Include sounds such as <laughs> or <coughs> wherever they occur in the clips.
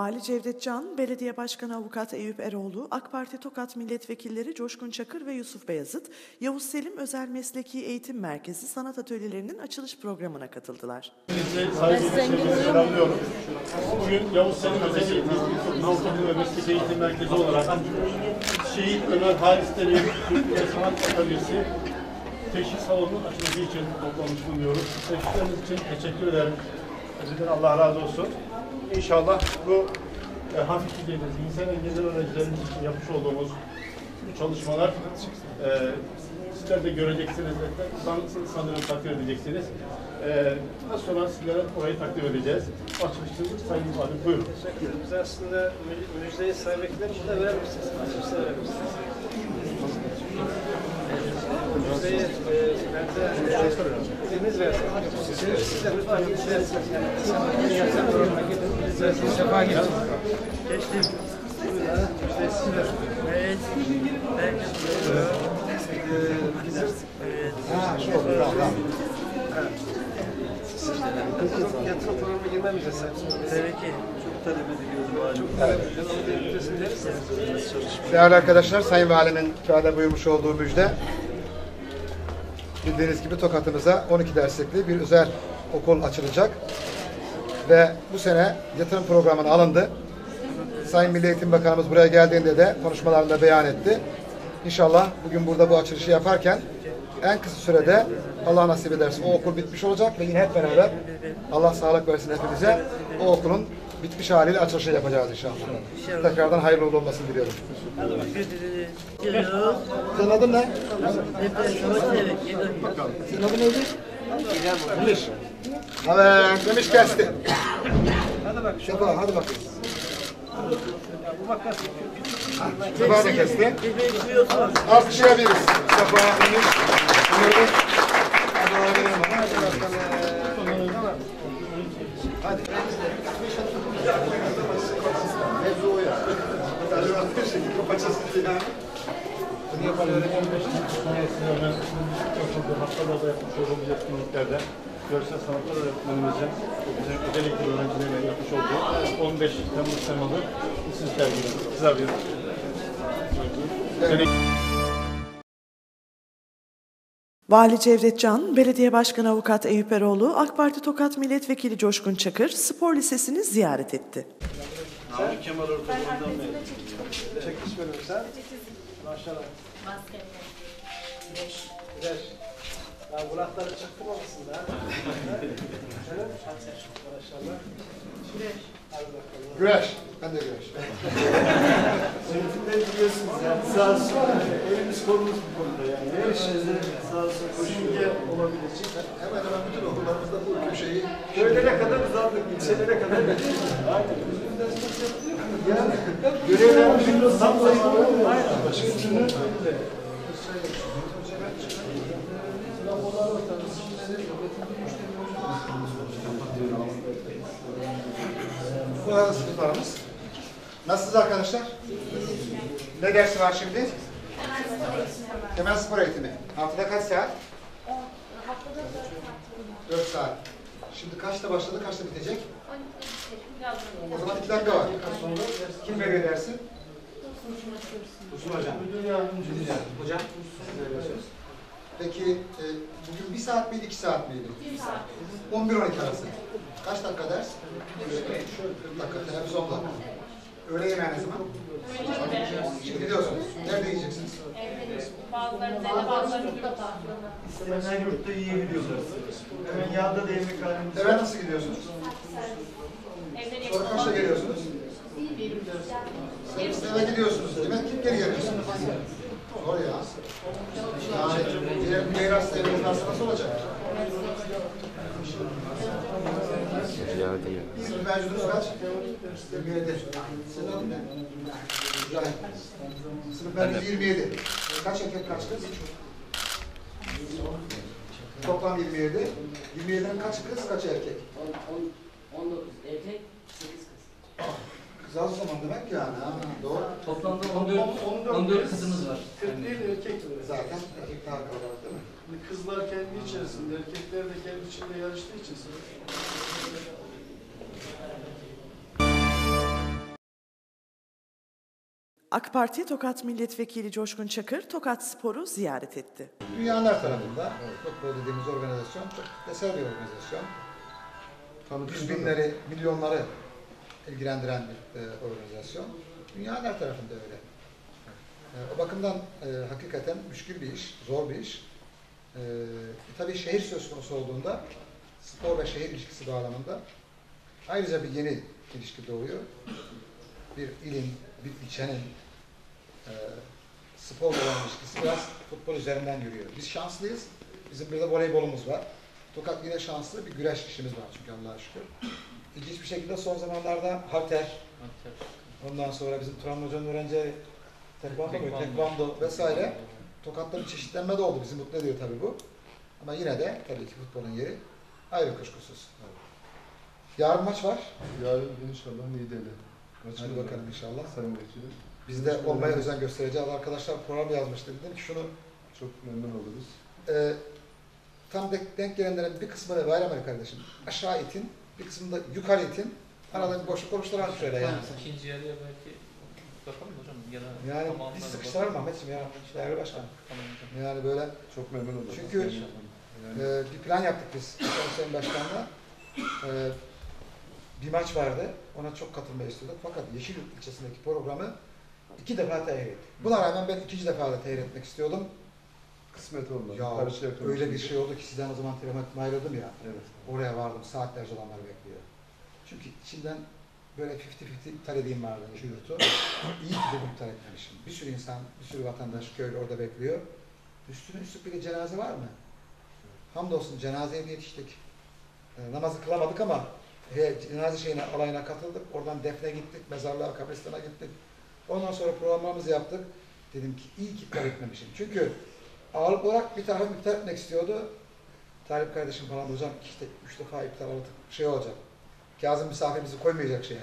Vali Cevdet Can, Belediye Başkanı Avukat Eyüp Eroğlu, AK Parti Tokat Milletvekilleri Coşkun Çakır ve Yusuf Beyazıt, Yavuz Selim Özel Mesleki Eğitim Merkezi sanat atölyelerinin açılış programına katıldılar. Bugün Yavuz Selim Özel Eğitim ve Mesleki Eğitim Merkezi olarak Şehit Ömer Halis Demir ve Sanat Atölyesi teşhis salonunun açılması için toplanmış bulunuyoruz. Teşhisleriniz için teşekkür ederim. Sizden Allah razı olsun. İnşallah bu e, hafif düzeyde zihinsel engelli öğrencilerimiz için yapmış olduğumuz bu çalışmalar e, sizler de göreceksiniz, san, sanırım takdir edeceksiniz. E, az sonra sizlere orayı takdim edeceğiz. Açılışınız Sayın Valim buyurun. Teşekkür ederim. Biz aslında mü- müjdeyi sahibinden burada verir misiniz? Müjde verir misiniz? Müjdeyi e, bence biriniz versin. Siz, siz de lütfen versiniz. Sefa geçin. Geçtim. Müjdeyi siz verin. Evet. Herkes biliyor. Evet. Ha, şu oldu. Tamam. Yatırım programına girmemize sen. Tabii ki. Çok talep ediliyoruz. Çok talep verirseniz. Değerli arkadaşlar, Sayın Valimin kağıda buyurmuş olduğu müjde, bildiğiniz gibi Tokat'ımıza 12 derslikli bir özel okul açılacak. Ve bu sene yatırım programına alındı. Sayın Milli Eğitim Bakanımız buraya geldiğinde de konuşmalarında beyan etti. İnşallah bugün burada bu açılışı yaparken en kısa sürede Allah nasip ederse o okul bitmiş olacak ve yine hep beraber Allah sağlık versin hepimize o okulun bitmiş haliyle açılışı yapacağız inşallah. Tekrardan hayırlı olmasını diliyorum. Senin adın ne? Senin adın neydi? Demiş. Evet, demiş kesti. Hadi bak. Sefa, hadi bakayım. Bu makas. Sefa da kesti. Alkışlayabiliriz. Sefa, demiş. Buyurun. Hadi verelim ona. Hadi. Mevzu o ya. Kapatacağız yani. Bunu yapalım. Hemen okulda haftalarda yapmış olduğumuz etkinliklerde görsel sanatlar öğretmenimizin bize özel eğitim öğrencilerine yapmış olduğu 15 Temmuz temalı. Güzel bir Özel Vali Cevdet Can, Belediye Başkanı Avukat Eyüp Eroğlu, AK Parti Tokat Milletvekili Coşkun Çakır, spor lisesini ziyaret etti. Çekiş bölümü sen. Maşallah. Güzel. Ya kulakları çıktırmamışsın da. Efendim? Maşallah. Hadi bakalım. Güreş. Ben de güreş. <laughs> Sağ olsun elimiz kolumuz bu konuda yani. Her işinizde sağ olsun koşulca olabilecek. Hemen hemen bütün okullarımızda bu köşeyi Köylere kadar uzandık, ilçelere kadar gittik. Aynen. Yani görevlerimizin tam zamanı aynen. Başka türlü öyle. Bu arada sınıflarımız. Nasılsınız arkadaşlar? Ne dersi var şimdi? Temel spor eğitimi. Haftada kaç saat? Haftada 4 saat. 4 saat. Şimdi kaçta başladı, kaçta bitecek? 12 biraz O zaman iki dakika var. Kim veriyor dersi? Dursun Hocam. Hocam. Peki, e, bugün bir saat miydi, iki saat miydi? 1 saat. 11-12 arası. Kaç dakika ders? 40 dakika, teneffüs 10 dakika. Öğle yemeği ne zaman? Gidiyorsunuz. Nerede yiyeceksiniz? Evde bazılarının evde bazılarının yurtta. İsteyenler yurtta yiyebiliyorlar. Hemen yağda da yemek halimiz Eve nasıl gidiyorsunuz? Evde Sonra kaçta geliyorsunuz? Serviste eve gidiyorsunuz. Demek ki geri geliyorsunuz. Zor ya. Yani diğer miras evinin nasıl Sınıf mevcudunuz kaç? 27. Senin adın ne? Mücahit. Sınıf mevcudu 27. Kaç erkek kaç kız? Toplam 27. 27'den kaç kız kaç erkek? 19 erkek, 8 kız. Kız az zaman demek yani. Ha, doğru. Toplamda 14, 14 kızımız var. 40 değil erkek var. Zaten erkek daha kalabalık değil mi? Kızlar kendi içerisinde, erkekler de kendi içinde yarıştığı için. AK Parti Tokat Milletvekili Coşkun Çakır, Tokat Spor'u ziyaret etti. Dünyanın her tarafında futbol dediğimiz organizasyon çok kitlesel bir organizasyon. Yüz binleri, milyonları ilgilendiren bir e, organizasyon. Dünyanın her tarafında öyle. E, o bakımdan e, hakikaten müşkül bir iş, zor bir iş. E, tabii şehir söz konusu olduğunda spor ve şehir ilişkisi bağlamında ayrıca bir yeni ilişki doğuyor. Bir ilin, bir ilçenin e, sporla olan ilişkisi biraz futbol üzerinden yürüyor. Biz şanslıyız. Bizim burada voleybolumuz var. Tokat yine şanslı bir güreş işimiz var çünkü Allah'a şükür. İlginç bir şekilde son zamanlarda halter, ondan sonra bizim Turan Hoca'nın öğrencileri tekvando, mu? tekvando vesaire Tokat'ta bir çeşitlenme de oldu. Bizi mutlu ediyor tabii bu. Ama yine de tabii ki futbolun yeri ayrı kuşkusuz. Yarın maç var. Yarın inşallah Niğde'de. Hadi bakalım inşallah. Sayın Vekilim. Biz de olmaya özen göstereceğiz. Arkadaşlar program yazmıştı. Dedim ki şunu Çok memnun oluruz. e, tam denk, denk gelenlerin bir kısmını Bayram Ali kardeşim aşağı itin, bir kısmını da yukarı itin. Arada bir boşluk oluşturalım şöyle yani. İkinci yarıya belki bakalım hocam ya Yani biz sıkıştıralım Ahmetciğim ya. Değerli başkan. Yani böyle Çok memnun oluruz. Çünkü- Yani e, bir plan yaptık biz Sayın Başkan'la. E, bir maç vardı. Ona çok katılmayı istiyorduk. Fakat Yeşilyurt ilçesindeki programı iki defa tehir ettik. Buna rağmen ben ikinci defa da tehir etmek istiyordum. kısmet olmadı. Ya Karşı yakın öyle bir şey oldu ki sizden o zaman telefonla ayrıldım ya. Evet. Oraya vardım. Saatlerce olanlar bekliyor. Çünkü içinden böyle 50-50 iptal edeyim vardı şu yurtu. <coughs> İyi ki dedim iptal etmemişim. Bir sürü insan, bir sürü vatandaş, köylü orada bekliyor. Üstüne üstlük bir de cenaze var mı? Hamdolsun cenazeye de yetiştik. E, namazı kılamadık ama he, cenaze şeyine, alayına katıldık. Oradan defne gittik, mezarlığa, kabristana gittik. Ondan sonra programlarımızı yaptık. Dedim ki iyi ki iptal etmemişim. Çünkü ağırlık olarak bir tarafım iptal etmek istiyordu. Talip kardeşim da, hocam işte üç defa iptal aldık. Şey olacak. Kazım misafirimizi koymayacak şeye.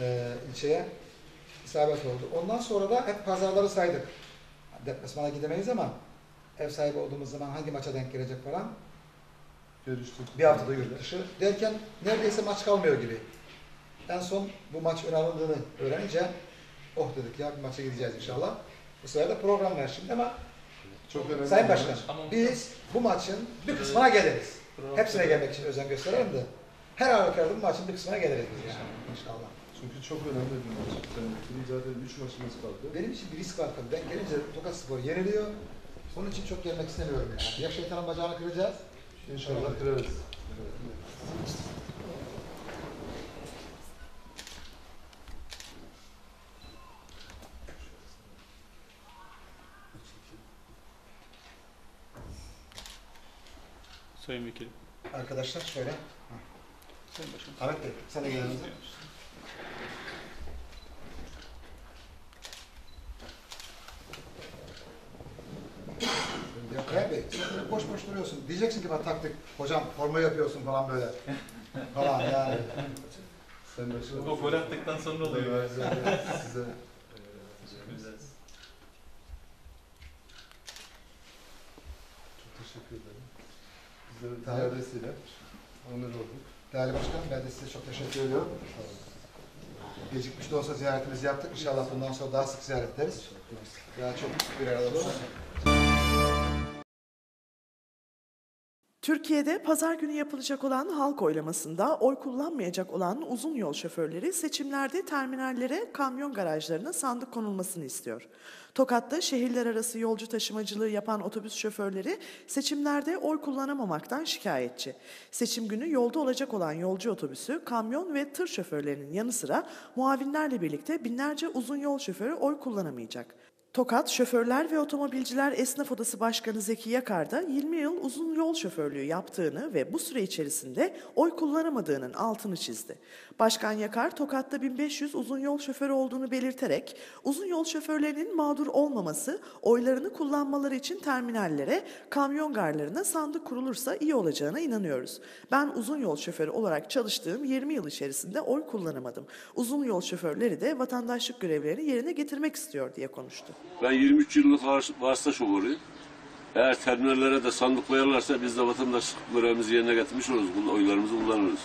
E, ilçeye. isabet oldu. Ondan sonra da hep pazarları saydık. Deplasmana gidemeyiz ama ev sahibi olduğumuz zaman hangi maça denk gelecek falan. Görüştük. Bir haftada yurt dışı. Derken neredeyse maç kalmıyor gibi. En son bu maç ön alındığını öğrenince oh dedik ya bir maça gideceğiz inşallah. Bu sefer de program var şimdi ama Çok önemli. Sayın Başkan biz bu maçın bir kısmına geliriz. Hepsine gelmek için özen gösterelim de her halükarda bu maçın bir kısmına geliriz biz yani inşallah. Çünkü çok önemli bir maç. Vekilim zaten 3 maçımız kaldı. Benim için bir risk var tabii. Ben gelince Tokat Spor yeniliyor. Onun için çok gelmek istemiyorum yani. Ya şeytanın bacağını kıracağız. İnşallah kırarız. Sayın Vekilim. Arkadaşlar şöyle. Sayın Başkanım. Ahmet Bey sen de gel yanımıza. Ya Kaya Bey sen böyle boş boş duruyorsun. Diyeceksin ki bana taktik. Hocam forma yapıyorsun falan böyle. falan yani. Sayın Başkanım. O gol attıktan sonra oluyor. Size, <laughs> çok teşekkür ederim. Bizlerin Tamam. ziyadesiyle onur olduk. Değerli başkanım ben de size çok teşekkür ediyorum. Gecikmiş de olsa ziyaretimizi yaptık. İnşallah bundan sonra daha sık ziyaret ederiz. Daha çok bir arada oluruz. Türkiye'de pazar günü yapılacak olan halk oylamasında oy kullanmayacak olan uzun yol şoförleri seçimlerde terminallere, kamyon garajlarına sandık konulmasını istiyor. Tokat'ta şehirler arası yolcu taşımacılığı yapan otobüs şoförleri seçimlerde oy kullanamamaktan şikayetçi. Seçim günü yolda olacak olan yolcu otobüsü, kamyon ve tır şoförlerinin yanı sıra muavinlerle birlikte binlerce uzun yol şoförü oy kullanamayacak. Tokat Şoförler ve Otomobilciler Esnaf Odası Başkanı Zeki Yakar da 20 yıl uzun yol şoförlüğü yaptığını ve bu süre içerisinde oy kullanamadığının altını çizdi. Başkan Yakar, Tokat'ta 1500 uzun yol şoförü olduğunu belirterek, uzun yol şoförlerinin mağdur olmaması, oylarını kullanmaları için terminallere, kamyon garlarına sandık kurulursa iyi olacağına inanıyoruz. Ben uzun yol şoförü olarak çalıştığım 20 yıl içerisinde oy kullanamadım. Uzun yol şoförleri de vatandaşlık görevlerini yerine getirmek istiyor diye konuştu. Ben 23 yıllık vas- vasıta şoförüyüm. Eğer terminallere de sandık koyarlarsa biz de vatandaşlık görevimizi yerine getirmiş oluruz. Bunu oylarımızı kullanırız.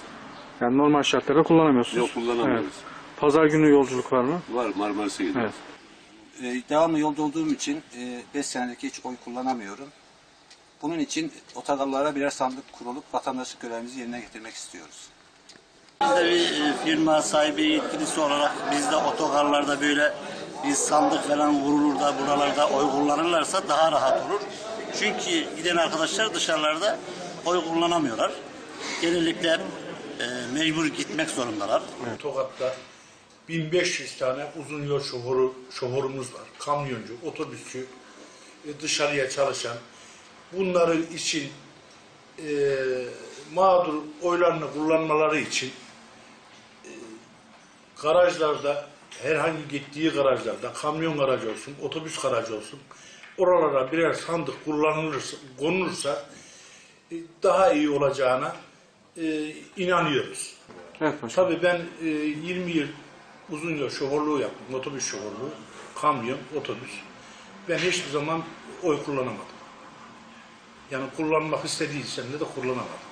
Yani normal şartlarda kullanamıyorsunuz. Yok kullanamıyoruz. Evet. Pazar günü yolculuk var mı? Var Marmaris'e gidiyoruz. Evet. e, devamlı yolda olduğum için 5 senelik hiç oy kullanamıyorum. Bunun için otogarlara birer sandık kurulup vatandaşlık görevimizi yerine getirmek istiyoruz. Biz de bir e, firma sahibi yetkilisi olarak biz de otogarlarda böyle bir sandık falan vurulur da buralarda oy kullanırlarsa daha rahat olur. Çünkü giden arkadaşlar dışarılarda oy kullanamıyorlar. Genellikle e, mecbur gitmek zorundalar. Tokat'ta 1500 tane uzun yol şoförü, şoförümüz var. Kamyoncu, otobüsçü, e, dışarıya çalışan. Bunların için e, mağdur oylarını kullanmaları için e, garajlarda herhangi gittiği garajlarda kamyon garajı olsun, otobüs garajı olsun oralara birer sandık kullanılırsa, konulursa e, daha iyi olacağına e, inanıyoruz. Tabii ben e, 20 yıl uzun yol şoförlüğü yaptım. Otobüs şoförlüğü, kamyon, otobüs. Ben hiçbir zaman oy kullanamadım. Yani kullanmak istediysem de, de kullanamadım.